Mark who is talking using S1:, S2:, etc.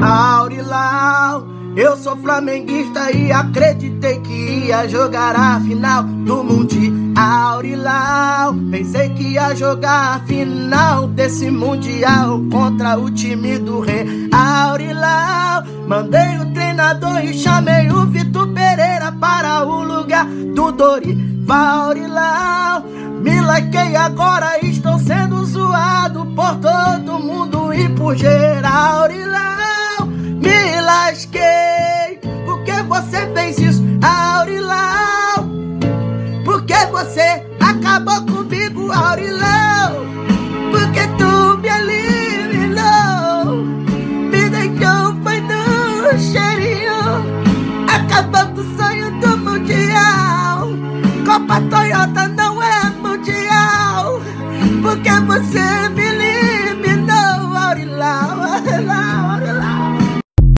S1: Aurilau, eu sou flamenguista e acreditei que ia jogar a final do Mundial. Aurilau, pensei que ia jogar a final desse Mundial contra o time do Rei. Aurilau, mandei o treinador e chamei o Vitor Pereira para o lugar do Dorival. Aurilau, me laquei agora, estou sendo zoado por todo mundo e por geral. Aurilau, você acabou comigo, Aurilau? Porque tu me eliminou. Me deixou foi no cheirinho. Acabou o sonho do Mundial. Copa Toyota não é mundial. Porque você